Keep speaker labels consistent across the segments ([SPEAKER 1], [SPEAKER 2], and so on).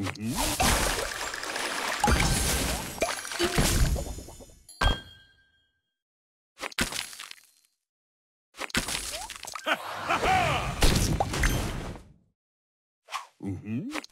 [SPEAKER 1] Mm -hmm.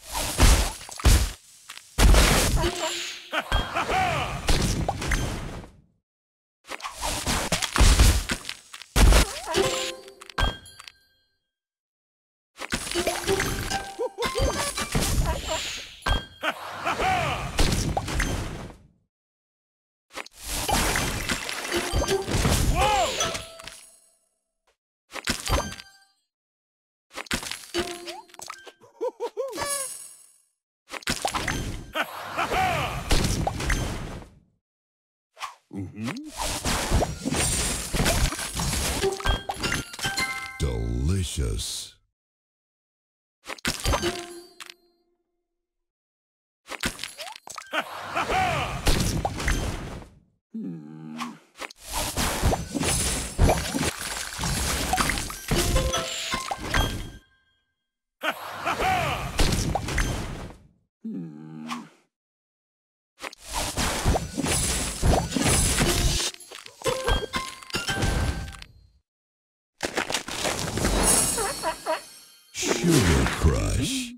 [SPEAKER 1] delicious. Sugar Crush.